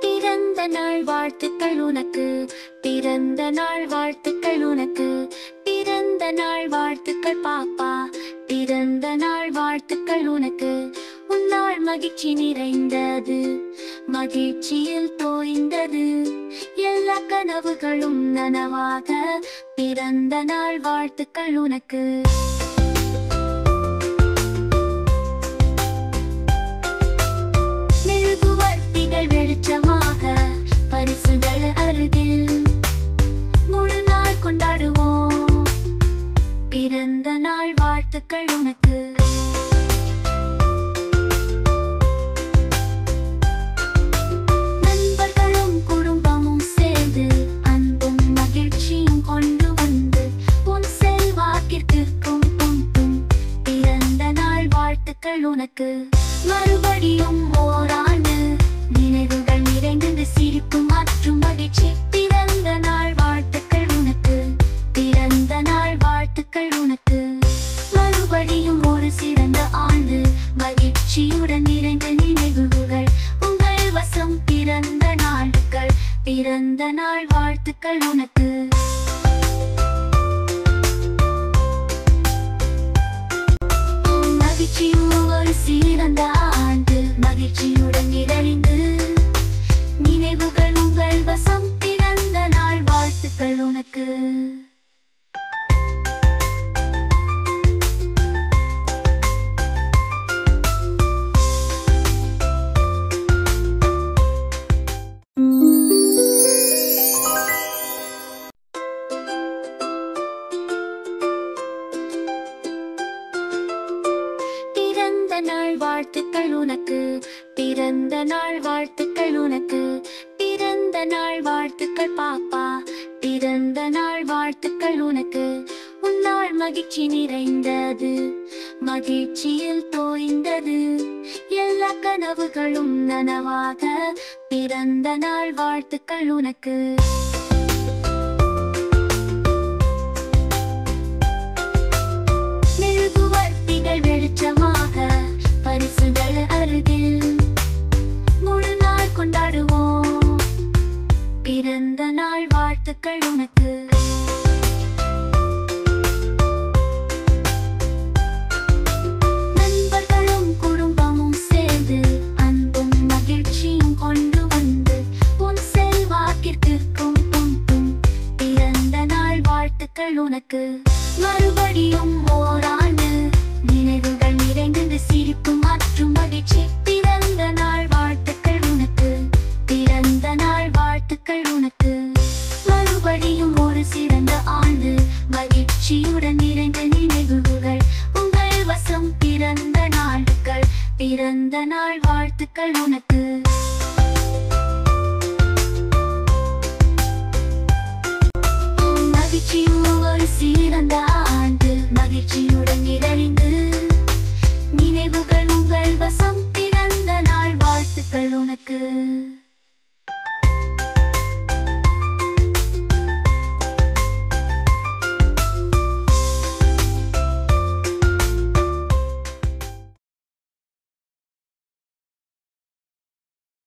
பிறந்த நாள் வாழ்த்துக்கள் உனக்கு பிறந்த நாள் வாழ்த்துக்கள் உனக்கு பிறந்த நாள் வாழ்த்துக்கள் பாப்பா பிறந்த நாள் வாழ்த்துக்கள் உனக்கு. உன்னால் மகிழ்ச்சி நிறைந்தது மகிழ்ச்சியில் தோய்ந்தது. எல்லா கனவுகளும் நனவாக பிறந்த நாள் வாழ்த்துக்கள் உனக்கு. பிறந்த நாள் வாழ்த்துக்கள் உனக்கு. நண்பர்களும் குடும்பமும் சேர்ந்து அன்பும் மகிழ்ச்சியும் கொண்டு வந்து உன் செல்வாக்கிற்கும் கும்பும் பிறந்த நாள் வாழ்த்துக்கள் உனக்கு. மறுபடியும் ஓராண்டு பிறந்த பிறந்த நாள் வாழ்த்துக்கள் உனக்கு. பிறந்த நாள் வாழ்த்துக்கள் உனக்கு. பிறந்த நாள் வாழ்த்துக்கள் உனக்கு. பிறந்த நாள் வாழ்த்துக்கள் பாப்பா. பிறந்த நாள் வாழ்த்துக்கள் உனக்கு. உன்னால் மகிழ்ச்சி நிறைந்தது. மகிழ்ச்சியில் தோய்ந்தது. எல்லா கனவுகளும் நனவாக. பிறந்த நாள் வாழ்த்துக்கள் உனக்கு. வாழ்த்துக்கள் உனக்கு. நண்பர்களும் குடும்பமும் சேர்ந்து அன்பும் மகிழ்ச்சியும் கொண்டு வந்து உன் செல்வாக்கிற்கும் கும்பும் பிறந்த நாள் வாழ்த்துக்கள் உனக்கு. மறுபடியும் நிறைந்த நினைவுகள் உங்கள் வசம் பிறந்த நாளுக்கள் பிறந்த நாள் வாழ்த்துக்கள் உனக்கு. மகிழ்ச்சியும் ஒரு சிறந்த ஆண்டு மகிழ்ச்சியுடன் நிறைந்து நினைவுகள் உங்கள் வசம் பிறந்த நாள் வாழ்த்துக்கள் உனக்கு.